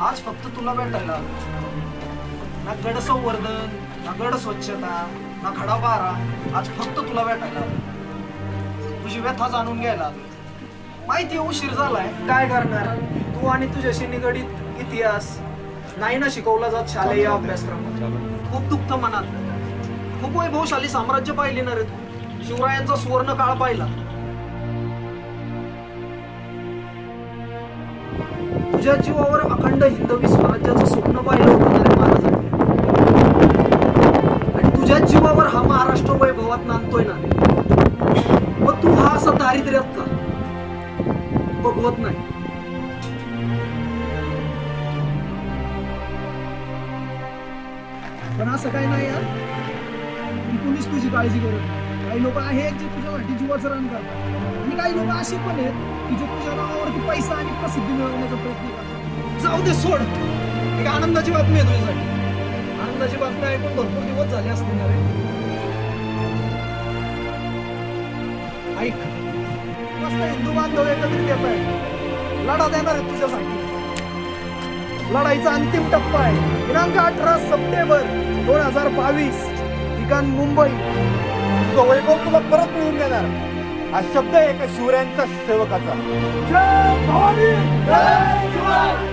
आज फक्त तुला भेटायला. ना गड संवर्धन ना गड स्वच्छता ना खडापारा आज फक्त तुला भेटायला. तुझी व्यथा जाणून घ्यायला. माहिती उशीर झालाय. काय करणार? तू आणि तुझ्याशी निगडीत इतिहास. नाही ना शिकवला जात शालेय अभ्यासक्रम खूप दुःख मनात. खूप वैभवशाली साम्राज्य पाहिले ना रे तू. शिवरायांचा सुवर्ण काळ पाहिला. तुझ्या जीवावर अखंड हिंदवी स्वराज्याचं स्वप्न पाहिलं होतं ना महाराजांनी. आणि तुझ्या जीवावर हा महाराष्ट्र वैभवात नांदतोय ना मग तू हा असा दारिद्र्यात का? बघवत नाही. पण असं काय नाही यार. कुणीच तुझी काळजी करत काही लोक आहेत जे तुझ्यासाठी जीवाचं रान करतात. आणि काही लोक असे पण आहेत की जे तुझ्या नावावरती पैसा आणि प्रसिद्धी मिळवण्याचा प्रयत्न करतात जाऊ दे सोड. एक आनंदाची बातमी आहे तुझ्यासाठी. आनंदाची बातमी ऐकून भरपूर दिवस झाले असते ना रे. ऐक. मस्त हिंदू बांधव एकत्रित येत आहे लढा देणार आहे तुझ्यासाठी. लढाईचा अंतिम टप्पा आहे. दिनांक अठरा सप्टेंबर दोन हजार बावीस. ठिकाण मुंबई. तो वैभव तुला परत मिळून देणार. हा शब्द एका शिवरायांचा सेवकाचा. जय भवानी जय शिवाय